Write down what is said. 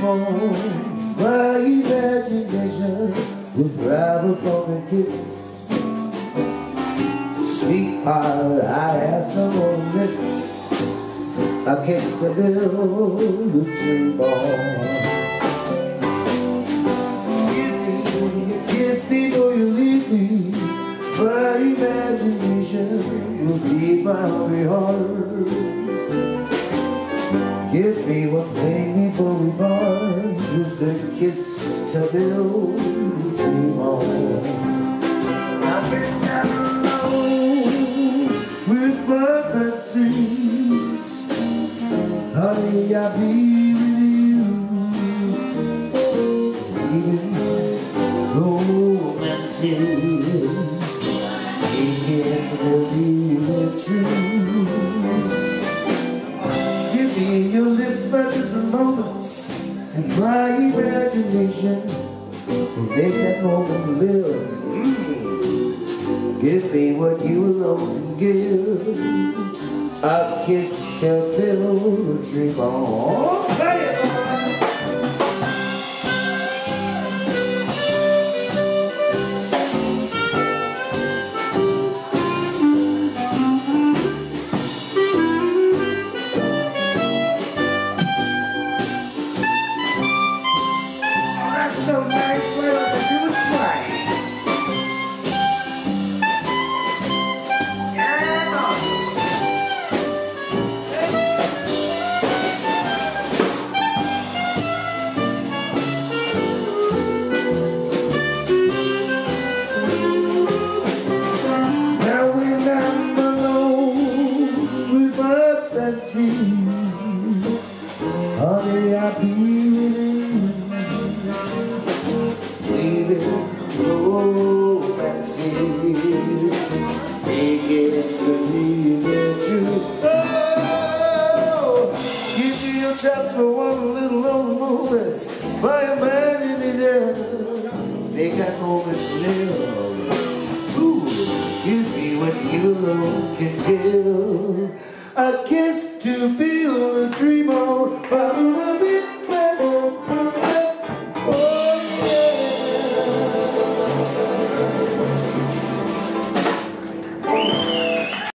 My imagination will thrive upon a kiss Sweetheart, I ask no more this A kiss to build a dream on Give me kiss before you leave me My imagination will feed my hungry heart Give me one thing before we part. Just a kiss to build a dream on. I've been down alone with my fancies Honey, I'll be with you. Even romances It will be the truth lips for just a moment And my imagination will make that moment live. Mm. Give me what you alone can give. A kiss to build a dream on so nice, just for one little old moment. My imagination Make that moment live. Ooh, give me what you can give. A kiss to build a dream